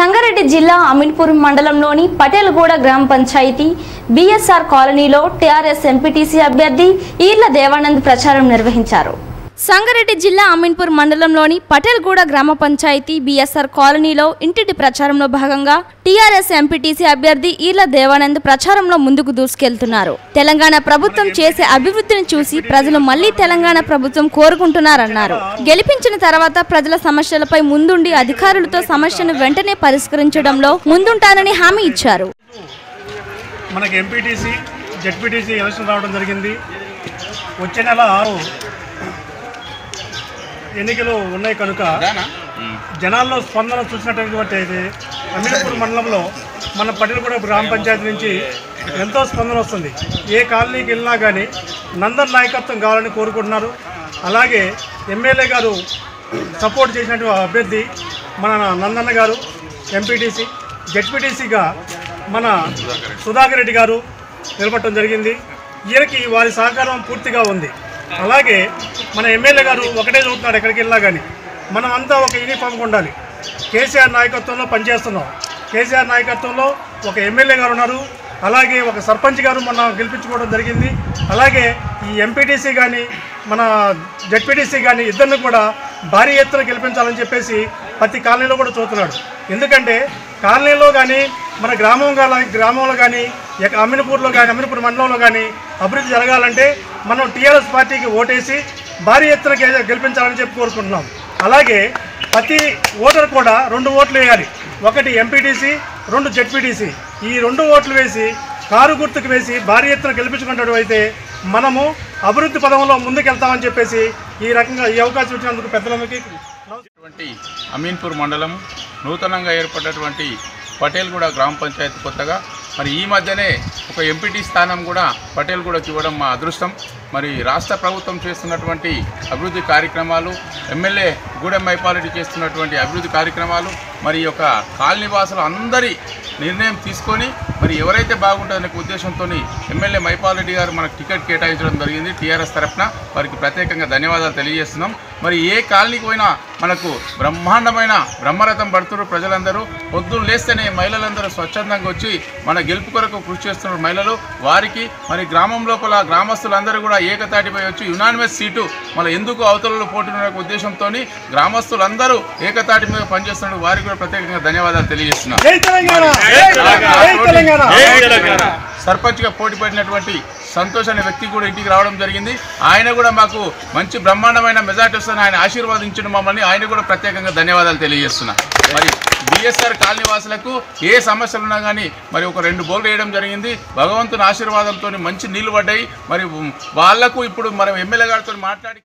సంగారెడ్డి జిల్లా అమీన్పూర్ మండలంలోని పటేల్గూడ గ్రామ పంచాయతీ బీఎస్ఆర్ కాలనీలో టీఆర్ఎస్ ఎంపీటీసీ అభ్యర్థి ఈర్ల దేవానంద్ ప్రచారం నిర్వహించారు. సంగారెడ్డి జిల్లా అమీన్పూర్ మండలంలోని పటేల్గూడ గ్రామ పంచాయతీ బీఎస్ఆర్ కాలనీలో ఇంటింటి ప్రచారంలో భాగంగా టీఆర్ఎస్ ఎంపీటీసీ అభ్యర్థి ఈర్ల దేవానంద్ ప్రచారంలో ముందుకు దూసుకెళ్తున్నారు. తెలంగాణ ప్రభుత్వం చేసే అభివృద్ధిని చూసి ప్రజలు మళ్ళీ తెలంగాణ ప్రభుత్వం కోరుకుంటున్నారన్నారు. గెలిపించిన తర్వాత ప్రజల సమస్యలపై ముందుండి అధికారులతో సమస్యను వెంటనే పరిష్కరించడంలో ముందుంటానని హామీ ఇచ్చారు. మనకి ఎంపీటీసీ ఎలక్షన్ రావడం జరిగింది. వచ్చే నెల ఆరు ఎన్నికలు ఉన్నాయి కనుక జనాల్లో స్పందన చూసినటువంటి అయితే అమీర్పూర్ మండలంలో మన పట్టణగూడ గ్రామ పంచాయతీ నుంచి ఎంతో స్పందన వస్తుంది. ఏ కాలనీకి వెళ్ళినా కానీ నందర్ నాయకత్వం కావాలని కోరుకుంటున్నారు. అలాగే ఎమ్మెల్యే గారు సపోర్ట్ చేసినటువంటి అభ్యర్థి మన నందన్న గారు ఎంపీటీసీ జెడ్పీటీసీగా మన సుధాకర్ రెడ్డి గారు నిలబడటం జరిగింది. ఈయనకి వారి సహకారం పూర్తిగా ఉంది. అలాగే మన ఎమ్మెల్యే గారు ఒకటే చూస్తున్నాడు ఎక్కడికి వెళ్ళినా కానీ మనం అంతా ఒక యూనిఫామ్గా ఉండాలి. కేసీఆర్ నాయకత్వంలో పనిచేస్తున్నాం. కేసీఆర్ నాయకత్వంలో ఒక ఎమ్మెల్యే గారు ఉన్నారు. అలాగే ఒక సర్పంచ్ గారు మొన్న గెలిపించుకోవడం జరిగింది. అలాగే ఈ ఎంపీటీసీ కానీ మన జెడ్పీటీసీ కానీ ఇద్దరిని కూడా భారీ ఎత్తున గెలిపించాలని చెప్పేసి ప్రతి కాలనీలో కూడా చూస్తున్నాడు. ఎందుకంటే కాలనీలో కానీ మన గ్రామం గ్రామంలో కానీ ఎక్క- అమీన్పూర్లో కానీ అమీన్పూర్ మండలంలో కానీ అభివృద్ధి జరగాలంటే మనం టీఆర్ఎస్ పార్టీకి ఓటేసి భారీ ఎత్తున గె- గెలిపించాలని చెప్పి కోరుకుంటున్నాం. అలాగే ప్రతి ఓటర్ కూడా రెండు ఓట్లు వేయాలి. ఒకటి ఎంపీటీసీ రెండు జెడ్పీటీసీ ఈ రెండు ఓట్లు వేసి కారు గుర్తుకు వేసి భారీ ఎత్తున గెలిపించుకున్నట్టు అయితే మనము అభివృద్ధి పదంలో ముందుకెళ్తామని చెప్పేసి ఈ రకంగా ఈ అవకాశం ఇచ్చినందుకు పెద్దలందరికీ అమీన్పూర్ మండలం నూతనంగా ఏర్పడినటువంటి పటేల్గూడ గ్రామ పంచాయతీ కొత్తగా మరి ఈ మధ్యనే ఒక ఎంపీటీ స్థానం కూడా పటేల్గూడకి ఇవ్వడం మా అదృష్టం. మరి రాష్ట్ర ప్రభుత్వం చేస్తున్నటువంటి అభివృద్ధి కార్యక్రమాలు ఎమ్మెల్యే గూడెం మైపాలరెడ్డి చేస్తున్నటువంటి అభివృద్ధి కార్యక్రమాలు మరి ఈ యొక్క కాలనీవాసులు అందరి నిర్ణయం తీసుకొని మరి ఎవరైతే బాగుంటుందనే ఉద్దేశంతో ఎమ్మెల్యే మైపాలరెడ్డి గారు మనకు టికెట్ కేటాయించడం జరిగింది టీఆర్ఎస్ తరఫున. వారికి ప్రత్యేకంగా ధన్యవాదాలు తెలియజేస్తున్నాం. మరి ఏ కాలనీకి పోయినా మనకు బ్రహ్మాండమైన బ్రహ్మరథం పడుతున్నారు ప్రజలందరూ. పొద్దున్న లేస్తేనే మహిళలందరూ స్వచ్ఛందంగా వచ్చి మన గెలుపు కొరకు కృషి చేస్తున్నారు మహిళలు. వారికి మరి గ్రామం లోపల గ్రామస్తులందరూ కూడా ఏకతాటిపై వచ్చి యునానిమస్ సీటు. మన ఎందుకు అవతలలో పోటీ ఉన్న ఉద్దేశంతో గ్రామస్తులందరూ ఏకతాటి మీద పనిచేస్తున్నారు వారికి కూడా ప్రత్యేకంగా ధన్యవాదాలు తెలియజేస్తున్నారు జై తెలంగాణ! జై తెలంగాణ! సర్పంచ్గా పోటీ పడినటువంటి సంతోష్ అనే వ్యక్తి కూడా ఇంటికి రావడం జరిగింది. ఆయన కూడా మాకు మంచి బ్రహ్మాండమైన మెజార్టీ వస్తుంది ఆయన ఆశీర్వాదించిన మమ్మల్ని ఆయన కూడా ప్రత్యేకంగా ధన్యవాదాలు తెలియజేస్తున్నా. మరి బిఎస్ఆర్ కాలనీవాసులకు ఏ సమస్యలు ఉన్నా కానీ మరి ఒక రెండు బోర్లు వేయడం జరిగింది. భగవంతుని ఆశీర్వాదంతో మంచి నీళ్ళు పడ్డాయి. మరి వాళ్ళకు ఇప్పుడు మనం ఎమ్మెల్యే గారితో మాట్లాడి